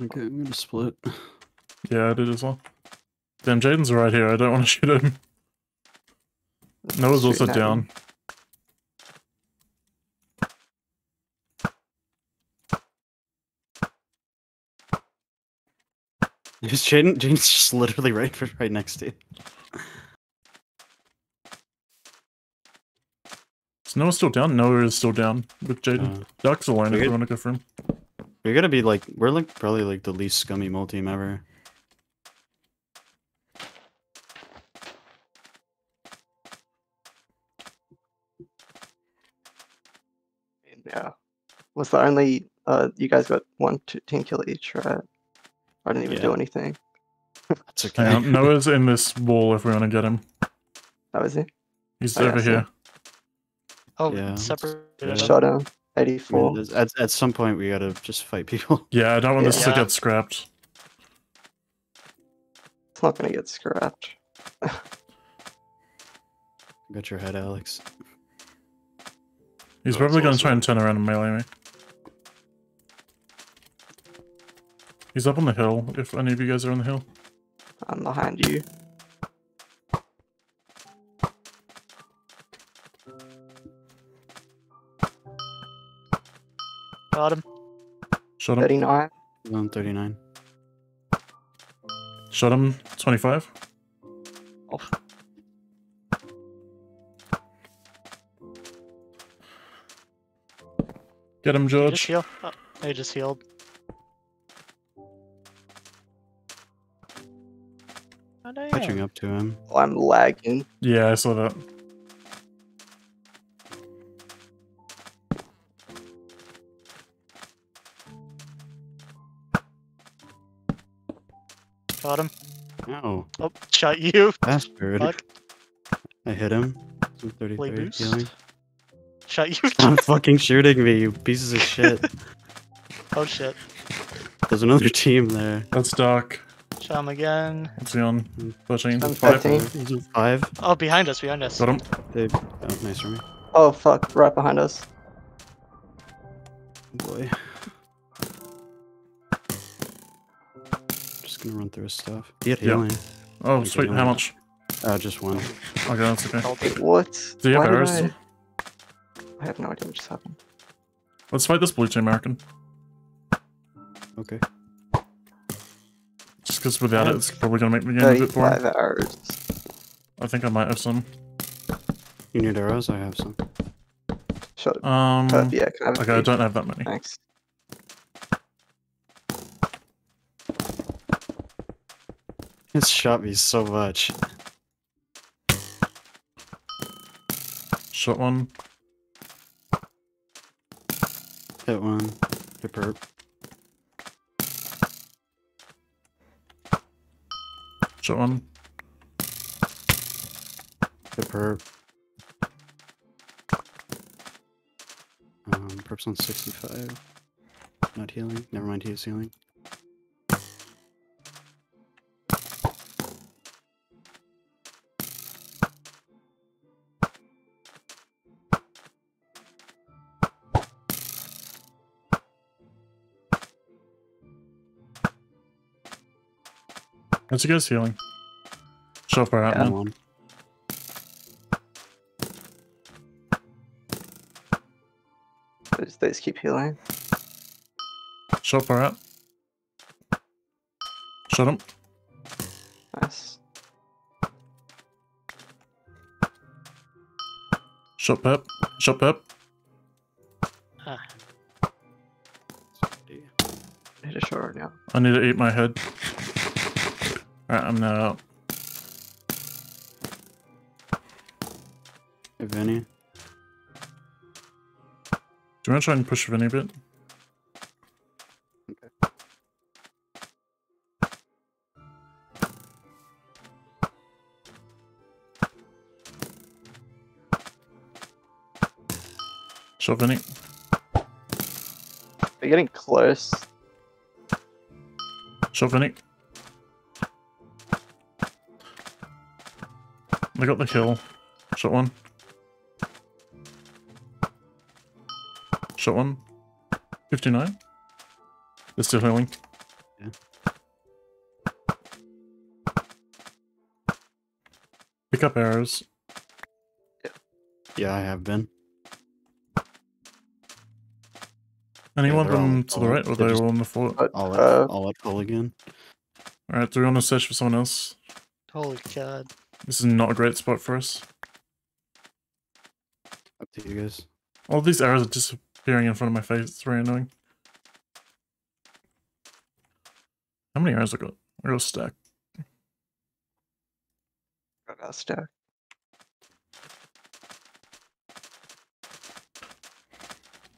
Okay, I'm gonna split. Yeah, I did as well. Damn, Jaden's right here. I don't want to shoot him. Noah's also Shooting down. him. Is Jaden? Jaden's just literally right, right next to you. Is Noah still down? Noah is still down with Jaden. Uh, Duck's alone if you want to go for him. We're gonna be like, we're like probably like the least scummy mole team ever. Yeah. Was the only uh you guys got one two, team kill each, right? I didn't even do anything. That's okay. Hang on. Noah's in this wall if we want to get him. That was it. He's Oh, over I see. here. Oh, Yeah, separate. yeah. Shot down. I mean, 84. there's- at, at some point, we gotta just fight people. Yeah, I don't want this to get scrapped. It's not gonna get scrapped. Got your head, Alex. He's Oh, probably going to also- try and turn around and melee me. He's up on the hill, if any of you guys are on the hill. I'm behind you. Got him. Shot him. 39. 139. Shot him. 25. Oh. Get him, Just George. heal. Oh, they just healed. Oh. Catching up to him. Oh, I'm lagging. Yeah, I saw that. Got him. Ow, Oh, shot you. bastard. Fuck. I hit him. 33 Play boost. healing. Shot you. Stop fucking shooting me, you pieces of shit. oh shit. There's another team there. That's dark. Shot him again. What's he on? 13. I'm Five. 15. Five. Oh, behind us, behind us. Got him. They, oh, nice for me. Oh fuck, right behind us. Oh boy. Just gonna run through his stuff. He had Yeah. healing. Oh, sweet. go How much? Uh, just one. Okay, that's okay. What? Do you have Why arrows? I... I have no idea what just happened. Let's fight this blue team, American. Okay. Just because without it, it's probably going to make the game a bit boring. 35 arrows. I think I might have some. You need arrows? I have some. Shot. Um, Uh, yeah, can I have okay, I don't have that many. Thanks. It's shot me so much. Shot one. Hit one. Hit perp. Shot one. Hit perp. Um, perp's on 65. Not healing. Never mind, he is healing. What's you guys healing? So far out, Yeah. man. One. They just, they just keep healing. Shot far out. Shot him. Nice. Shot Perp. Shot Perp. Ah, Hit a shot right now. I need to eat my head. Alright, I'm not out. Hey, Vinny. Do you want to try and push Vinny a bit? Shot Vinny. They're getting close. Shot Vinny. I got the kill. Shot one. Shot one. 59. They're still healing. Pick up arrows. Yeah, I have been. Any Yeah, one of they're all- them to the right, or they're just- all on the floor? But, I'll let, uh, I'll let full again. Alright, do we want to search for someone else? Holy god. This is not a great spot for us. Up to you guys. All these arrows are disappearing in front of my face. It's very annoying. How many arrows I got? I got a stack. got a stack.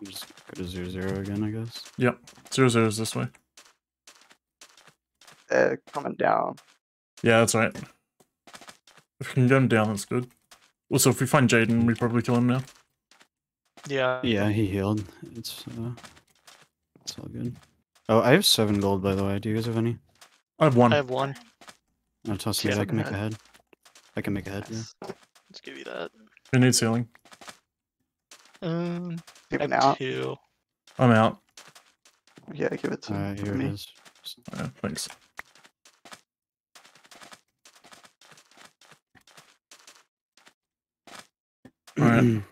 Just go to zero zero again, I guess. Yep. Zero zero is this way. They're coming down. Yeah, that's right. If we can get him down, that's good. Also, if we find Jaden, we probably kill him now. Yeah. Yeah, he healed. It's uh, it's all good. Oh, I have seven gold by the way. Do you guys have any? I have one. I have one. No, toss Yeah. I can make seven a head. I can make a head. Yeah. Let's give you that. Who needs healing? Um, I Keep it have out. two. I'm out. Yeah, give it to Alright, here me. it is. Yeah, thanks. Alright.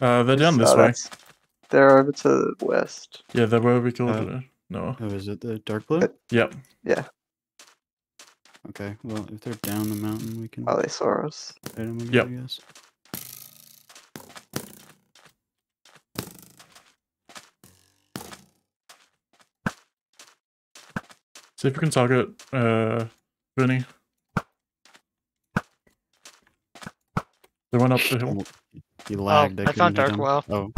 Uh, they're down this way. They're over to the west. Yeah, they're where we killed Uh, Noah. Oh, is it the dark blue? But- Yep. Yeah. Okay. Well, if they're down the mountain, we can Oh, they saw us. fight them again, Yep. I guess. See if we can target uh Bernie. They went up the hill. He lagged. I couldn't found Dark him. Well. Oh.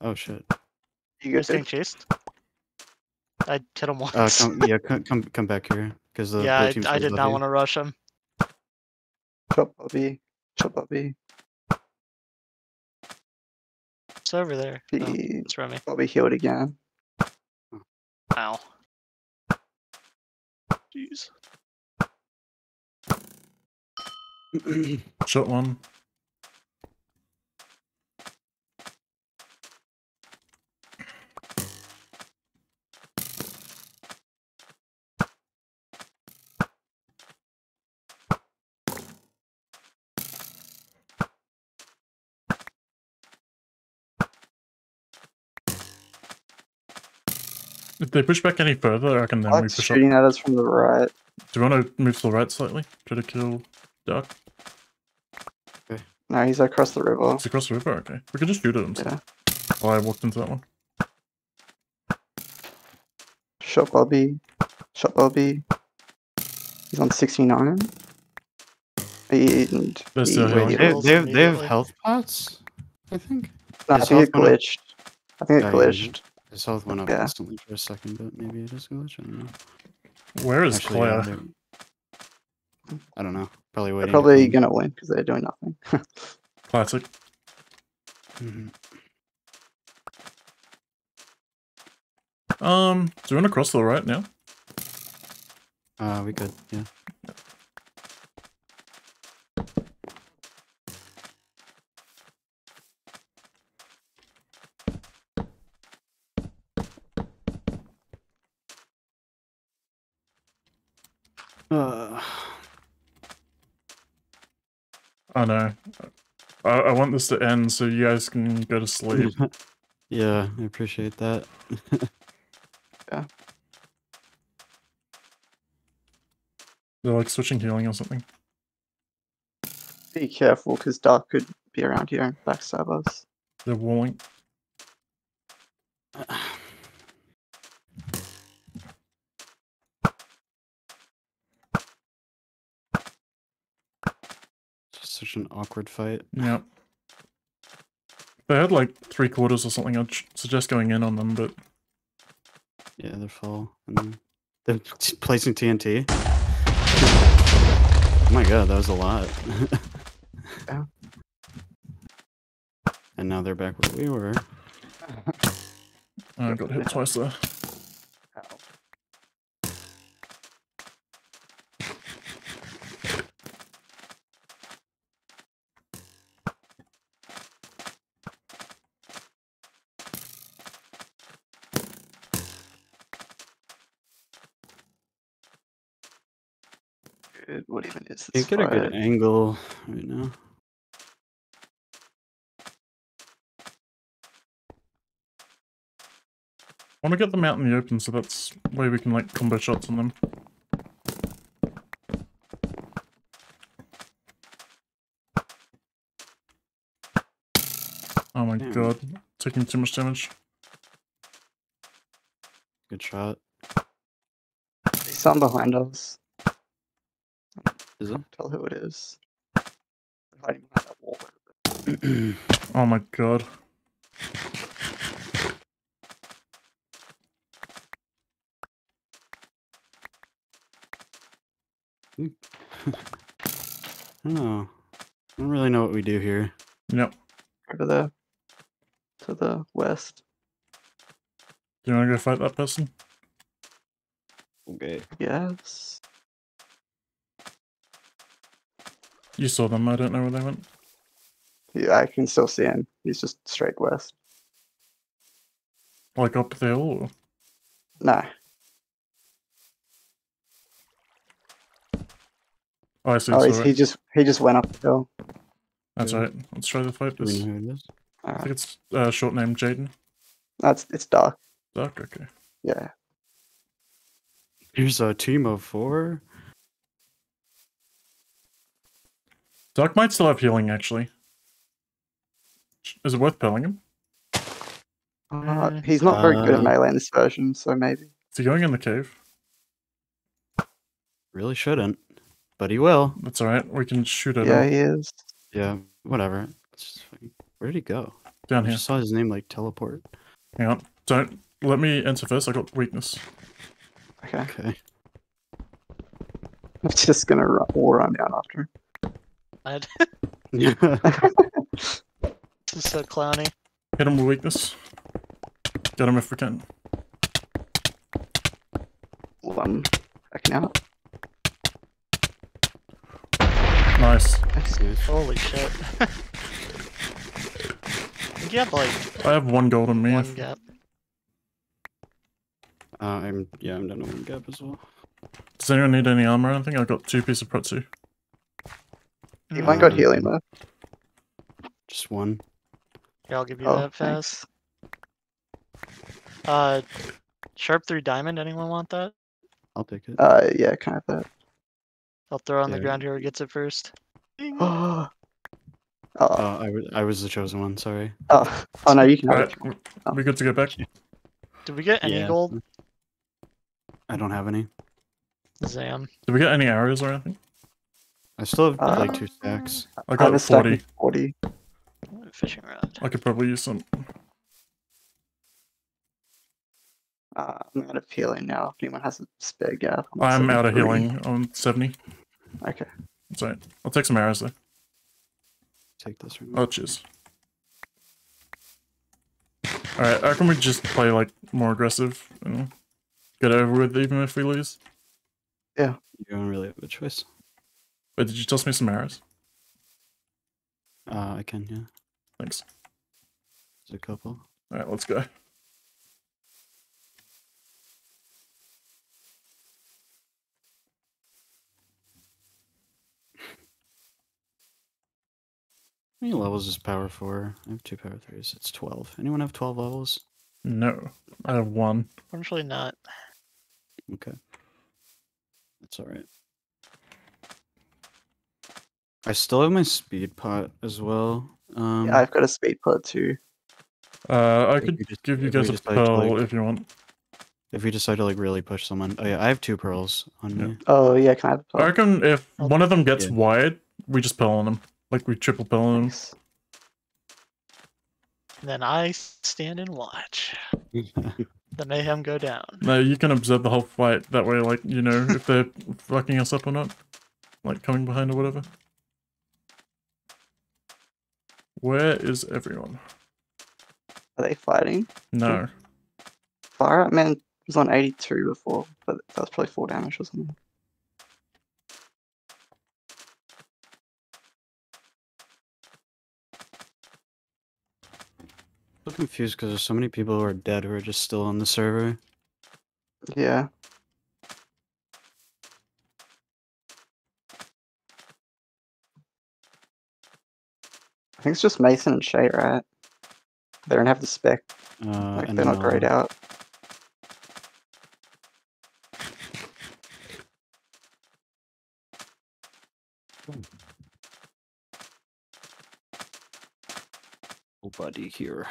Oh shit. You You're getting chased? I hit him once. Uh, come, yeah, come, come, come back here, because the yeah, blue I, team's I did not want to rush him. Chop Bobby. Chop Bobby. It's over there. Oh, He it's Remy. Bobby healed again. Ow. Jeez. Shot one. If they push back any further, I can then we Alex push up. shooting at us from the right. Do you want to move to the right slightly? Try to kill Dark? No, he's across the river. It's across the river? Okay. We can just shoot at him. Yeah. Oh, I walked into that one. Shot Bobby. Shot Bobby. He's on 69. And They're he- still Wait, healing. they, they, have, they have health pots? I think. No, I think it health went up. glitched. I think it Yeah, yeah, glitched. His health went up Yeah. instantly for a second, but maybe it is a glitch. I don't know. Where is Actually, Claire? I don't know. Probably They're waiting. probably gonna win because they're doing nothing. Classic. Mm -hmm. Um, do you want to cross to the right now? Uh, we could, yeah. Uh, Oh no. I, I want this to end so you guys can go to sleep. yeah, I appreciate that. Yeah. They're like switching healing or something. Be careful because Dark could be around here and backstab us. They're walling. Just such an awkward fight. Yeah. They had like three quarters or something, I'd suggest going in on them, but Yeah, they're full. And they're placing TNT. Oh my god, that was a lot. Yeah. And now they're back where we were. I got hit twice there. Dude, what even is You this get a good fight? angle right now. I want to get them out in the open, so that's way we can like combo shots on them. Oh my Damn. god, taking too much damage. Good shot. There's some behind us. Is it? Tell who it is. Hiding behind that wall. Oh my god. I don't know. I don't really know what we do here. Yep. Over there. To the west. Do you want to go fight that person? Okay. Yes. You saw them, I don't know where they went. Yeah, I can still see him. He's just straight west. Like up the hill? Or... Nah. Oh, I see, Oh, he's, sorry. he just he just went up the hill. That's Yeah. right. Let's try the fight this. know who it is? I think it's uh, short name Jaden. That's it's dark. Dark, okay. Yeah. Here's a team of four. Dark might still have healing, actually. Is it worth pelling him? Uh, he's not very good at uh, melee in this version, so maybe. Is he going in the cave? Really shouldn't, but he will. That's alright. We can shoot at Yeah, him he is. Yeah, whatever. Let's just fucking- Where did he go? down I here. just saw his name like teleport. Hang on. Don't let me enter first. I got weakness. Okay. Okay. I'm just gonna run, all run down after I'd- Yeah. this is so clowny. Hit him with weakness. Get him if we can. Well, I'm backing out. Nice. Nice. Holy shit. I you have like I have one gold on me. one gap. Uh, I'm yeah, I'm down to one gap as well. Does anyone need any armor or anything? I've got two pieces of protsu. You might got Um, healing though. Just one. Here, I'll give you Oh, that fast. Uh, sharp three diamond. Anyone want that? I'll take it. Uh, yeah, kind of that. I'll throw on the Yeah. ground whoever gets it first. Ding. oh, Uh, I wa- I was the chosen one. Sorry. oh, oh no, you can have Alright, it. w- we good to get back? Did we get any Yeah. gold? I don't have any. Zam. Did we get any arrows or anything? I still have Uh, like two stacks. I I have got a 40. of 40. Fishing rod. I could probably use some. Uh, I'm out of healing now. If anyone has a spare gap. at I'm out of healing on 70. Okay. That's right. I'll take some arrows though. Take this right now. Oh, cheers. Alright, how can we just play like more aggressive and get over with even if we lose? Yeah. You don't really have a choice. Wait, did you toss me some arrows? Uh, I can yeah. Thanks. There's a couple. Alright, let's go. How many levels is power four? I have two power threes. It's twelve. Anyone have twelve levels? No, I have one. Unfortunately not. Okay. That's alright. I still have my speed pot as well. Um, Yeah, I've got a speed pot too. Uh, I if could just- give you guys a pearl like- if you want. if we decide to like really push someone. Oh yeah, I have two pearls on Yeah. me. Oh yeah, can I have a I pot? reckon if I'll- one of them gets Yeah. wide, we just pearl on them. Like we triple pearl on them. Then I stand and watch the mayhem go down. No, you can observe the whole fight. That way, like, you know if they're fucking us up or not. Like coming behind or whatever. Where is everyone? Are they fighting? No. Fire Out Man was on 82 before, but that was probably 4 damage or something. I'm confused because there's so many people who are dead who are just still on the server. Yeah. I think it's just Mason and Shay, right? They don't have the spec. Uh, Like and they're not grayed I'll- out. Buddy here.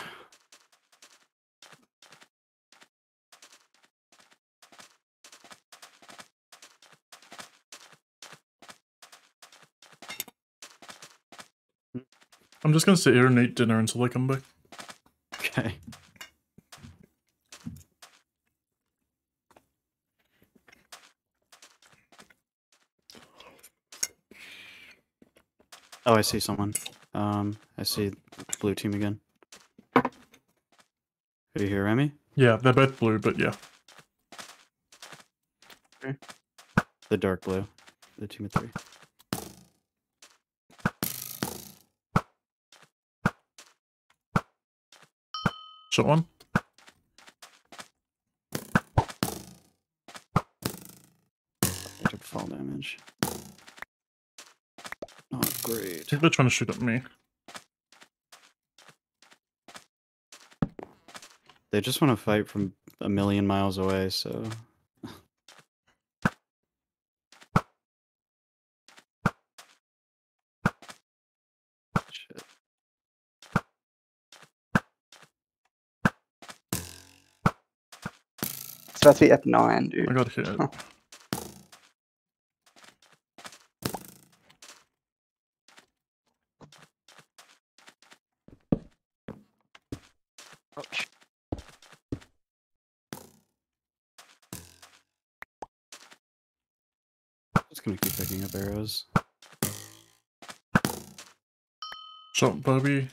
I'm just gonna sit here and eat dinner until they come back. Okay. Oh, I see someone. Um, I see blue team again. Are you here, Remy? Yeah, they're both blue, but yeah. Okay. The dark blue. The team of three. Shot one. I took fall damage. Oh, I great. they're trying to shoot at me. They just want to fight from a million miles away, so. Shit. It's about to be F9, dude. I got hit. Huh. Ouch. Just gonna keep picking up arrows. Shot Bobby.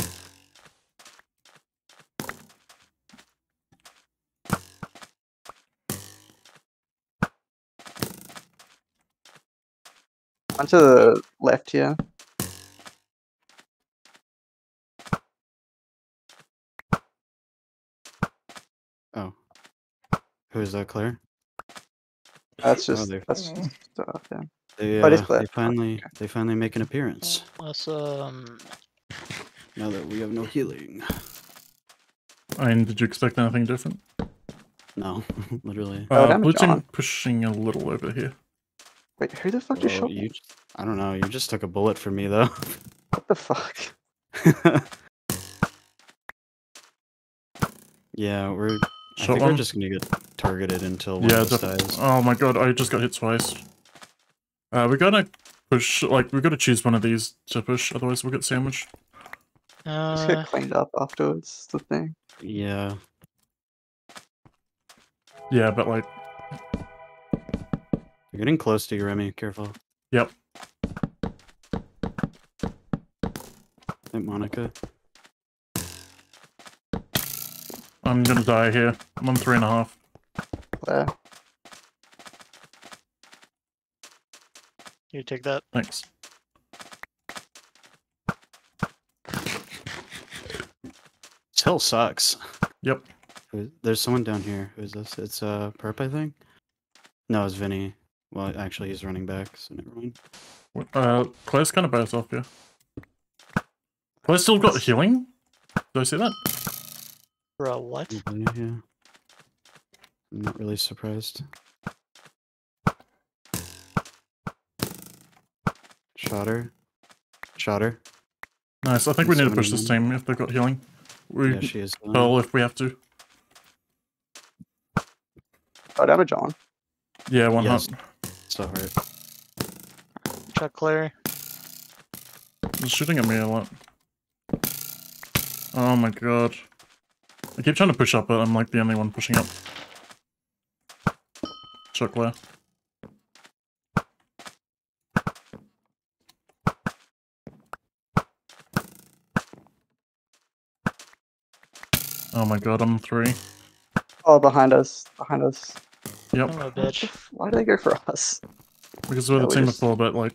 One to the left here. Oh. Who is that, Claire? That's Oh, just they're- that's just uh, yeah. They, Oh, it is uh, Claire. they Oh, finally okay. they finally make an appearance. Let's um. Now that we have no healing. I mean, did you expect anything different? No, literally. Oh, Uh, damn it, blue team pushing a little over here. Wait, who the fuck just Well, shot you, me? j- I don't know. You just took a bullet for me though. What the fuck? yeah, we're. I think one. we're just gonna get targeted until one Yeah, of us dies. Oh my god, I just got hit twice. Uh, we gotta push, like, we gotta choose one of these to push, otherwise we'll get sandwiched. Just Uh, get cleaned up afterwards. The thing. Yeah. Yeah, but like, You're getting close to you, Remy. Careful. Yep. Hey, Monica. I'm gonna die here. I'm on three and a half. There. you take that. Thanks. This hill sucks. Yep. There's someone down here. Who's this? It's uh Perp, I think. No, it's Vinny. Well, actually, he's running back, so never mind. Uh, Claire's kind of bounced off here. Claire's still got healing? Did I see that? Bro, what? Nobody here. I'm not really surprised. Shot her. Shot her. Nice, I think we need to push this team if they've got healing. We Yeah, she is. uh, well if we have to. Oh, damage on. Yeah, one Yes. hut. So hurt. Chuck Clary. It's shooting at me a lot. Oh my god. I keep trying to push up, but I'm like the only one pushing up. Shot Claire. Oh my god, I'm three. Oh, behind us. Behind us. Yep, I'm a What the bitch. Why do they go for us? because we're Yeah, the we team just- of four, but like,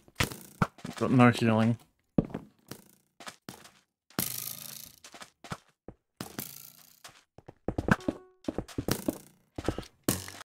got no healing.